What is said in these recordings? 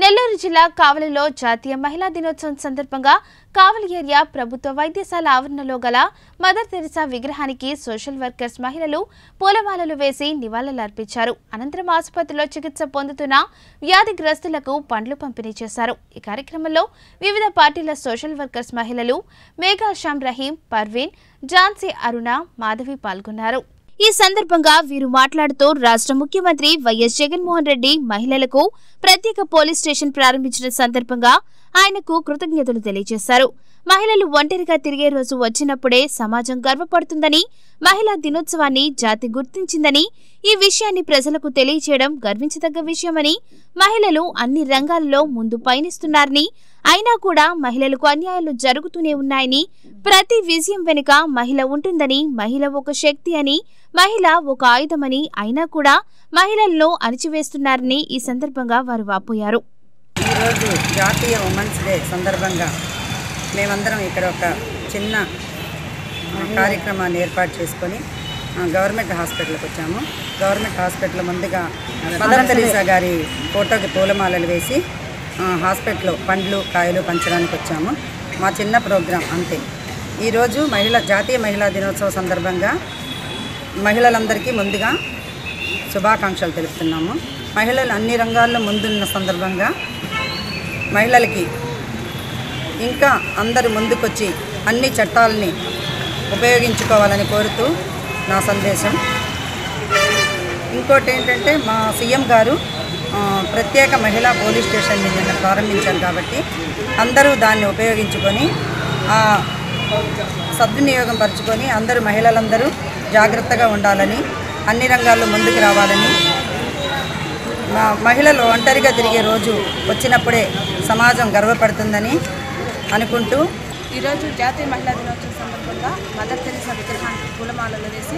నెల్లూరు జిల్లా కావలిలో జాతీయ మహిళా దినోత్సవం సందర్భంగా కావలి ఏరియా ప్రభుత్వ వైద్యశాల ఆవరణలో గల మదర్ తెరిసా విగ్రహానికి సోషల్ వర్కర్స్ మహిళలు పూలమాలలు వేసి నివాళులర్పించారు అనంతరం ఆసుపత్రిలో చికిత్స పొందుతున్న వ్యాధిగ్రస్తులకు పండ్లు పంపిణీ చేశారు. ఈ కార్యక్రమంలో వివిధ పార్టీల సోషల్ వర్కర్స్ మహిళలు మేఘా షాం రహీం పర్వీన్ ఝాన్సీ అరుణ మాధవి పాల్గొన్నారు. ఈ సందర్భంగా వీరు మాట్లాడుతూ రాష్ట్ర ముఖ్యమంత్రి వైఎస్ జగన్మోహన్ రెడ్డి మహిళలకు ప్రత్యేక పోలీస్ స్టేషన్ ప్రారంభించిన సందర్భంగా ఆయనకు కృతజ్ఞతలు తెలియజేశారు. మహిళలు ఒంటరిగా తిరిగే రోజు వచ్చినప్పుడే సమాజం గర్వపడుతుందని మహిళా దినోత్సవాన్ని జాతి గుర్తించిందని ఈ విషయాన్ని ప్రజలకు తెలియజేయడం గర్వించదగ్గ విషయమని మహిళలు అన్ని రంగాల్లో ముందు పయనిస్తున్నారని అయినా కూడా మహిళలకు అన్యాయాలు జరుగుతూనే ఉన్నాయని ప్రతి విజయం వెనుక మహిళ ఉంటుందని మహిళ ఒక శక్తి అని మహిళ ఒక ఆయుధమని అయినా కూడా మహిళలను అణిచివేస్తున్నారని ఈ సందర్భంగా వారు వాపోయారు. ఈరోజు జాతీయ ఉమెన్స్ డే సందర్భంగా మేమందరం ఇక్కడ ఒక చిన్న కార్యక్రమాన్ని ఏర్పాటు చేసుకొని గవర్నమెంట్ హాస్పిటల్కి వచ్చాము. గవర్నమెంట్ హాస్పిటల్ ముందుగా మదర్ తెరీసా గారి ఫోటోకి పూలమాలలు వేసి హాస్పిటల్లో పండ్లు కాయలు పంచడానికి వచ్చాము. మా చిన్న ప్రోగ్రాం అంతే. ఈరోజు మహిళ జాతీయ మహిళా దినోత్సవ సందర్భంగా మహిళలందరికీ ముందుగా శుభాకాంక్షలు తెలుపుతున్నాము. మహిళలు అన్ని రంగాల్లో ముందున్న సందర్భంగా మహిళలకి ఇంకా అందరూ ముందుకొచ్చి అన్ని చట్టాలని ఉపయోగించుకోవాలని కోరుతూ నా సందేశం. ఇంకోటి ఏంటంటే మా సీఎం గారు ప్రత్యేక మహిళా పోలీస్ స్టేషన్ని నిన్న ప్రారంభించారు కాబట్టి అందరూ దాన్ని ఉపయోగించుకొని ఆ సద్వినియోగం పరుచుకొని అందరూ మహిళలందరూ జాగ్రత్తగా ఉండాలని అన్ని రంగాల్లో ముందుకు రావాలని మా మహిళలు ఒంటరిగా తిరిగే రోజు వచ్చినప్పుడే సమాజం గర్వపడుతుందని అనుకుంటూ ఈరోజు జాతీయ మహిళా దినోత్సవం సందర్భంగా మదర్ తెరిసా విగ్రహానికి పూలమాలలు వేసి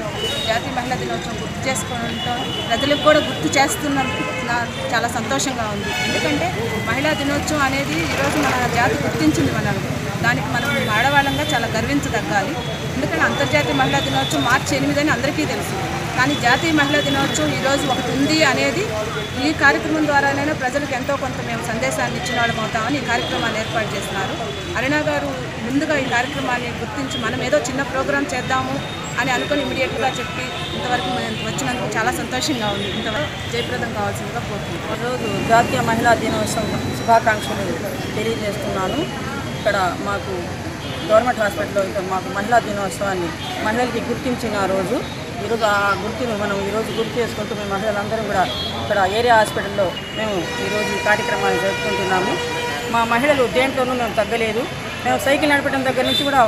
జాతీయ మహిళా దినోత్సవం గుర్తు చేసుకోవడంతో ప్రజలకు కూడా గుర్తు చేస్తున్నందుకు చాలా సంతోషంగా ఉంది. ఎందుకంటే మహిళా దినోత్సవం అనేది ఈరోజు మన జాతి గుర్తించింది మనల్ని దానికి మనం ఆడవాళ్ళంగా చాలా గర్వించదగ్గాలి. ఎందుకంటే అంతర్జాతీయ మహిళా దినోత్సవం మార్చి ఎనిమిది అందరికీ తెలుసు. కానీ జాతీయ మహిళా దినోత్సవం ఈరోజు ఒకటి ఉంది అనేది ఈ కార్యక్రమం ద్వారానైనా ప్రజలకు ఎంతో కొంత మేము సందేశాన్ని ఇచ్చిన వాళ్ళం అవుతామని ఈ కార్యక్రమాన్ని ఏర్పాటు చేస్తున్నారు. అరుణ గారు ముందుగా ఈ కార్యక్రమాన్ని గుర్తించి మనం ఏదో చిన్న ప్రోగ్రాం చేద్దాము అని అనుకుని ఇమీడియట్గా చెప్పి ఇంతవరకు వచ్చినందుకు చాలా సంతోషంగా ఉంది. ఇంతవరకు జయప్రదం కావాల్సిందిగా కోరుతున్నాను రోజు జాతీయ మహిళా దినోత్సవం శుభాకాంక్షలు తెలియజేస్తున్నాను. ఇక్కడ మాకు గవర్నమెంట్ హాస్పిటల్లో ఇక్కడ మాకు మహిళా దినోత్సవాన్ని మహిళలకి గుర్తించిన రోజు. ఈరోజు ఆ గుర్తును మనం ఈరోజు గుర్తు చేసుకుంటూ మేము మహిళలందరం కూడా ఇక్కడ ఏరియా హాస్పిటల్లో మేము ఈరోజు ఈ కార్యక్రమాన్ని జరుపుకుంటున్నాము. మా మహిళలు దేంట్లోనూ మేము తగ్గలేదు. మేము సైకిల్ నడపడం దగ్గర నుంచి కూడా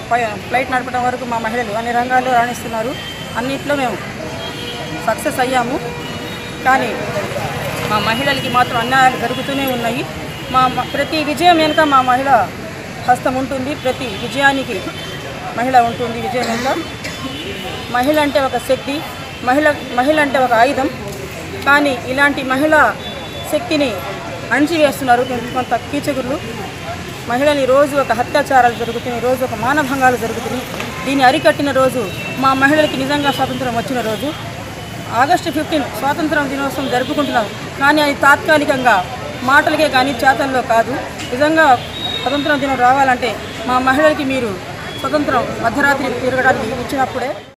ఫ్లైట్ నడపడం వరకు మా మహిళలు అన్ని రంగాల్లో రాణిస్తున్నారు. అన్నిట్లో మేము సక్సెస్ అయ్యాము. కానీ మా మహిళలకి మాత్రం అన్యాయాలు జరుగుతూనే ఉన్నాయి. మా ప్రతి విజయం వెనుక మా మహిళ హస్తం ఉంటుంది. ప్రతి విజయానికి మహిళ ఉంటుంది. విజయం వెనుక మహిళ అంటే ఒక శక్తి మహిళ మహిళ అంటే ఒక ఆయుధం. కానీ ఇలాంటి మహిళా శక్తిని అణిచివేస్తున్నారు కొంత- కొంత కీచకులు. మహిళని రోజు ఒక అత్యాచారాలు జరుగుతున్నాయి రోజు ఒక మానభంగాలు జరుగుతున్నాయి. దీన్ని అరికట్టిన రోజు మా మహిళలకి నిజంగా స్వాతంత్రం వచ్చిన రోజు. ఆగస్టు ఫిఫ్టీన్ స్వాతంత్రం దినోత్సవం జరుపుకుంటున్నాం. కానీ అది తాత్కాలికంగా మాటలకే కానీ చేతల్లో కాదు. నిజంగా స్వతంత్రం దినం రావాలంటే మా మహిళలకి మీరు స్వతంత్రం మధ్యరాత్రి తిరగడానికి ఇచ్చినప్పుడే